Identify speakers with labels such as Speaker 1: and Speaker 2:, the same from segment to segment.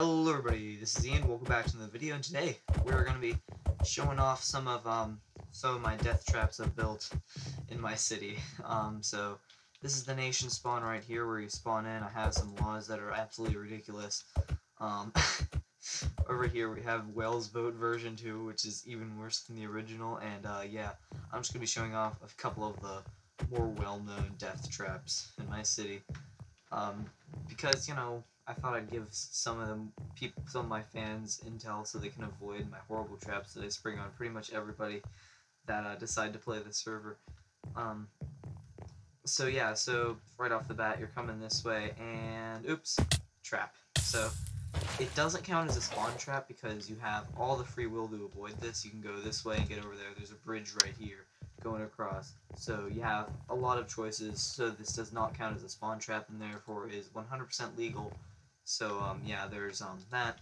Speaker 1: Hello everybody, this is Ian, welcome back to the video, and today we're going to be showing off some of um, some of my death traps I've built in my city. Um, so, this is the nation spawn right here where you spawn in. I have some laws that are absolutely ridiculous. Um, over here we have Wales Vote version 2, which is even worse than the original, and uh, yeah, I'm just going to be showing off a couple of the more well-known death traps in my city. Um, because, you know, I thought I'd give some of them people, some of my fans intel so they can avoid my horrible traps that I spring on pretty much everybody that uh, decide to play the server. Um, so yeah, so right off the bat, you're coming this way, and oops, trap. So it doesn't count as a spawn trap because you have all the free will to avoid this. You can go this way and get over there. There's a bridge right here going across. So you have a lot of choices. So this does not count as a spawn trap and therefore is 100% legal so um, yeah, there's um, that.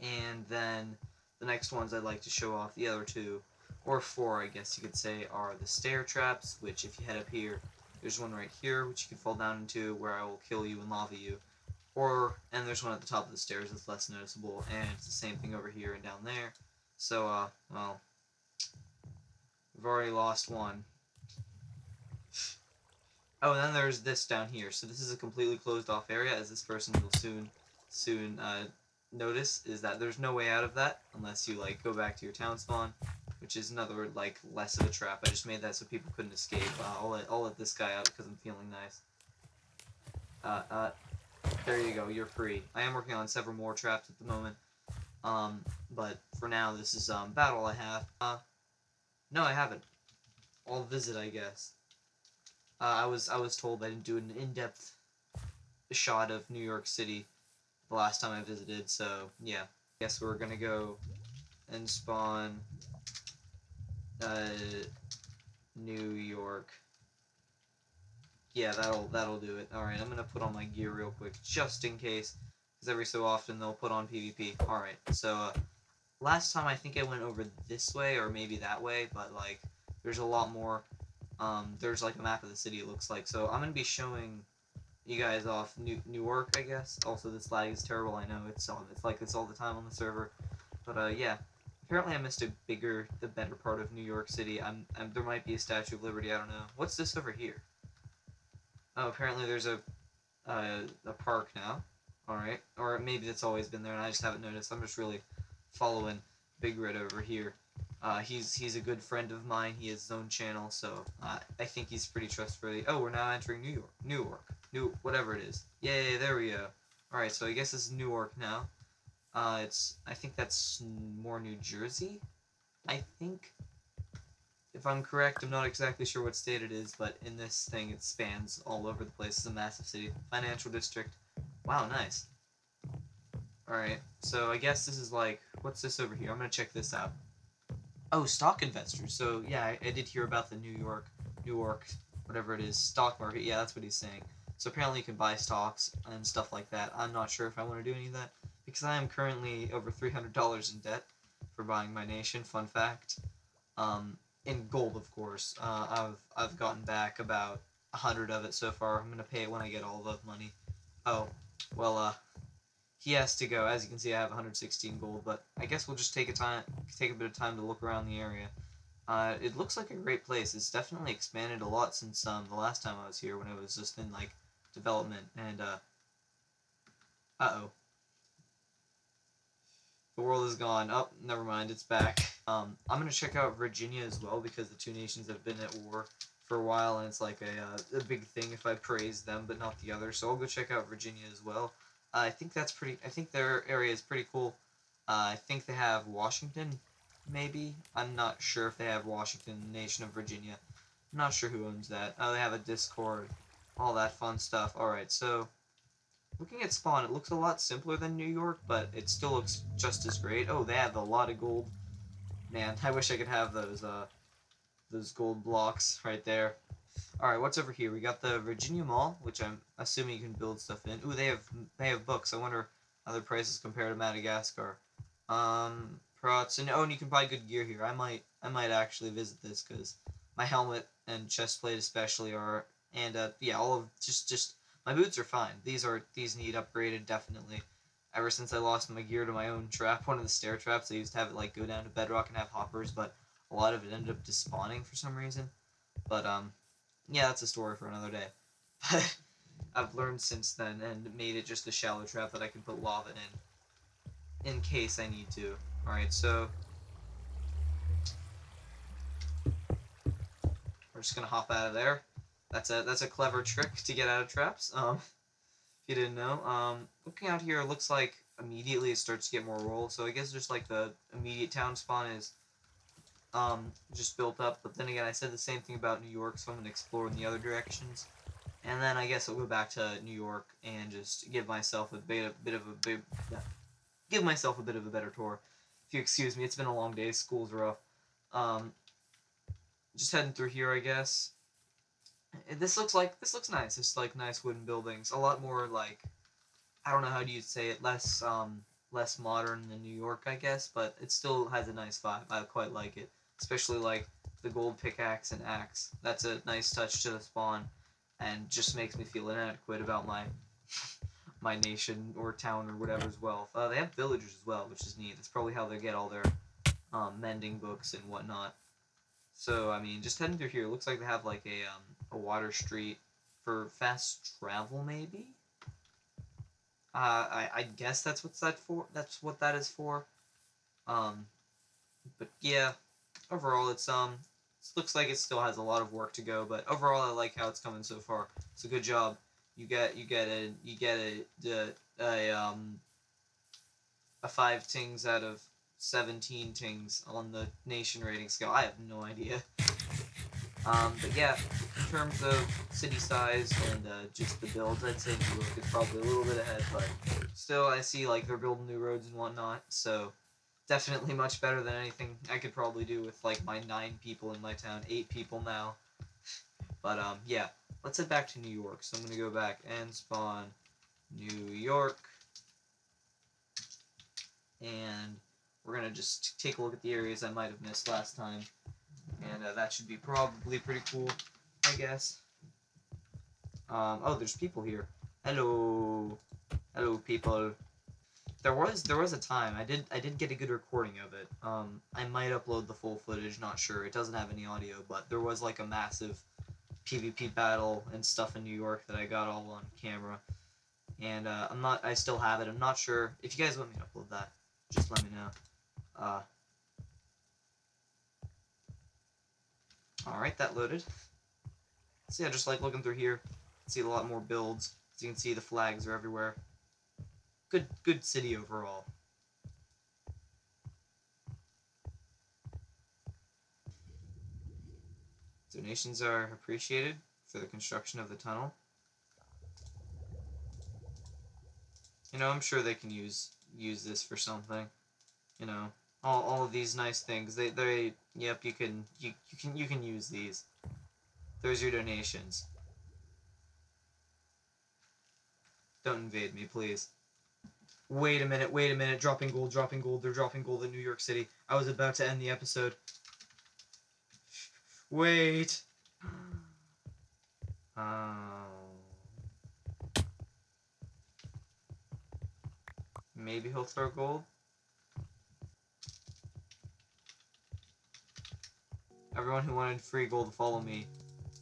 Speaker 1: And then the next ones I'd like to show off, the other two, or four I guess you could say, are the stair traps, which if you head up here, there's one right here, which you can fall down into, where I will kill you and lava you. Or, and there's one at the top of the stairs that's less noticeable, and it's the same thing over here and down there. So, uh, well, we've already lost one. Oh, and then there's this down here. So this is a completely closed off area, as this person will soon, soon uh, notice, is that there's no way out of that unless you like go back to your town spawn, which is another like less of a trap. I just made that so people couldn't escape. Uh, I'll let I'll let this guy out because I'm feeling nice. Uh, uh, there you go. You're free. I am working on several more traps at the moment. Um, but for now, this is um battle I have. Uh, no, I haven't. I'll visit, I guess. Uh, I was I was told I didn't do an in-depth shot of New York City the last time I visited, so yeah. I guess we're gonna go and spawn uh, New York. Yeah, that'll that'll do it. All right, I'm gonna put on my gear real quick just in case, because every so often they'll put on PvP. All right, so uh, last time I think I went over this way or maybe that way, but like there's a lot more um, there's like a map of the city it looks like. So I'm to be showing you guys off New Newark, I guess. Also, this lag is terrible. I know it's all, it's like this all the time on the server. But uh, yeah, apparently I missed a bigger, the better part of New York City. I'm, I'm there might be a Statue of Liberty. I don't know. What's this over here? Oh, apparently there's a uh, a park now. All right, or maybe it's always been there and I just haven't noticed. I'm just really following Big Red over here. Uh, he's he's a good friend of mine. He has his own channel, so uh, I think he's pretty trustworthy. Oh, we're now entering New York, Newark, New whatever it is. Yay, there we go. All right, so I guess this is Newark now. Uh, it's I think that's more New Jersey. I think, if I'm correct, I'm not exactly sure what state it is, but in this thing it spans all over the place. It's a massive city, financial district. Wow, nice. All right, so I guess this is like what's this over here? I'm gonna check this out. Oh, stock investors. So yeah, I, I, did hear about the New York, New York, whatever it is, stock market. Yeah, that's what he's saying. So apparently you can buy stocks and stuff like that. I'm not sure if I want to do any of that because I am currently over three hundred dollars in debt for buying my nation. Fun fact. Um, in gold, of course. Uh, I've I've gotten back about a hundred of it so far. I'm gonna pay it when I get all the money. Oh, well, uh, he has to go. As you can see, I have 116 gold, but I guess we'll just take a time, take a bit of time to look around the area. Uh, it looks like a great place. It's definitely expanded a lot since um, the last time I was here, when it was just in like development. And uh, uh oh, the world is gone. Oh, never mind, it's back. Um, I'm gonna check out Virginia as well because the two nations have been at war for a while, and it's like a, uh, a big thing if I praise them but not the other. So I'll go check out Virginia as well. I think that's pretty. I think their area is pretty cool. Uh, I think they have Washington, maybe. I'm not sure if they have Washington, Nation of Virginia. I'm not sure who owns that. Oh, they have a Discord, all that fun stuff. All right, so looking at spawn, it looks a lot simpler than New York, but it still looks just as great. Oh, they have a lot of gold. Man, I wish I could have those. Uh, those gold blocks right there. Alright, what's over here? We got the Virginia Mall, which I'm assuming you can build stuff in. Ooh, they have they have books. I wonder how their prices compare to Madagascar. Um, prots and oh, and you can buy good gear here. I might I might actually visit this because my helmet and chest plate especially are and uh yeah all of just just my boots are fine. These are these need upgraded definitely. ever since I lost my gear to my own trap, one of the stair traps. I used to have it like go down to bedrock and have hoppers, but a lot of it ended up despawning for some reason. But um, yeah, that's a story for another day. But I've learned since then and made it just a shallow trap that I can put lava in, in case I need to. All right, so we're just gonna hop out of there. That's a that's a clever trick to get out of traps. Um, if you didn't know. Um, looking out here, looks like immediately it starts to get more roll. So I guess just like the immediate town spawn is um, just built up. But then again, I said the same thing about New York, so I'm going to explore in the other directions. And then I guess I'll go back to New York and just give myself a bit, a bit of a bit, give myself a bit of a better tour. If you excuse me, it's been a long day. School's rough. Um, just heading through here, I guess. This looks like this looks nice. It's like nice wooden buildings. A lot more like I don't know how do you say it. Less um less modern than New York, I guess, but it still has a nice vibe. I quite like it especially like the gold pickaxe and axe. That's a nice touch to the spawn, and just makes me feel inadequate about my my nation or town or whatever's wealth. Uh, they have villagers as well, which is neat. That's probably how they get all their um, mending books and whatnot. So I mean, just heading through here, looks like they have like a um, a water street for fast travel, maybe. Uh, I I guess that's what's that for. That's what that is for. Um, but yeah, overall, it's um, it looks like it still has a lot of work to go, but overall, I like how it's coming so far. It's a good job. You get you get a you get a, a, a um a five tings out of seventeen tings on the nation rating scale. I have no idea. Um, but yeah, in terms of city size and uh, just the builds, I'd say New York is probably a little bit ahead, but still, I see like they're building new roads and whatnot, so definitely much better than anything I could probably do with like my nine people in my town, eight people now. But um, yeah, let's head back to New York. So I'm gonna go back and spawn New York, and we're gonna just take a look at the areas I might have missed last time, and uh, that should be probably pretty cool, I guess. Um, oh, there's people here. Hello, hello people there was there was a time I did I did get a good recording of it. Um, I might upload the full footage, not sure. It doesn't have any audio, but there was like a massive PvP battle and stuff in New York that I got all on camera. And uh, I'm not I still have it. I'm not sure if you guys want me to upload that. Just let me know. Uh, all right, that loaded. So yeah, just like looking through here, see a lot more builds. As you can see, the flags are everywhere good good city overall. Donations are appreciated for the construction of the tunnel. You know, I'm sure they can use use this for something. You know, all, all of these nice things. They they yep, you can you, you can you can use these. There's your donations. Don't invade me, please. Wait a minute, wait a minute. Dropping gold, dropping gold. They're dropping gold in New York City. I was about to end the episode. Wait. Oh. Maybe he'll throw gold? Everyone who wanted free gold, to follow me.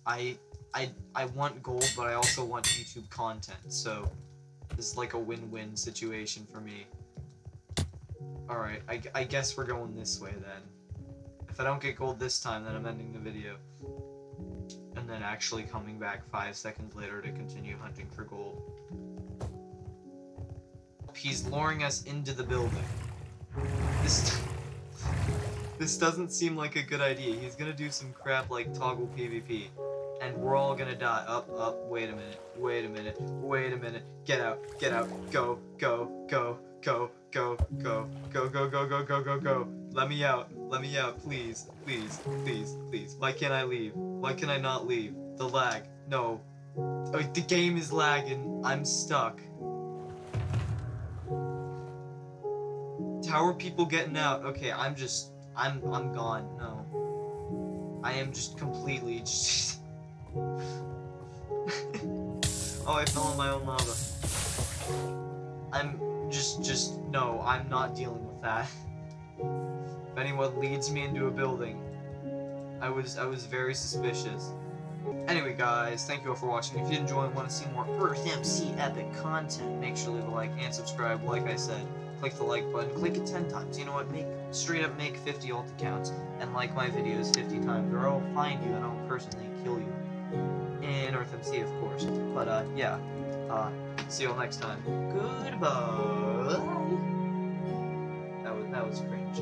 Speaker 1: I, I, I want gold, but I also want YouTube content, so this is like a win-win situation for me. Alright, I, I guess we're going this way then. If I don't get gold this time, then I'm ending the video. And then actually coming back five seconds later to continue hunting for gold. He's luring us into the building. This, this doesn't seem like a good idea. He's gonna do some crap like toggle PvP and we're all gonna die. Up, up, wait a minute, wait a minute, wait a minute. Get out, get out, go, go, go, go, go, go, go, go, go, go, go, go, go. Let me out, let me out, please, please, please, please. Why can't I leave? Why can I not leave? The lag, no. Oh, the game is lagging, I'm stuck. How are people getting out? Okay, I'm just, I'm, I'm gone, no. I am just completely just oh, I fell in my own lava. I'm just just no, I'm not dealing with that. if anyone leads me into a building, I was I was very suspicious. Anyway, guys, thank you all for watching. If you enjoy and want to see more Earth MC epic content, make sure to leave a like and subscribe. Like I said, click the like button, click it 10 times. You know what? Make straight up make 50 alt accounts and like my videos 50 times, or I'll find you and I'll personally kill you. In Earth MC, of course. But uh, yeah. Uh, see you all next time. Goodbye. That was that was cringe.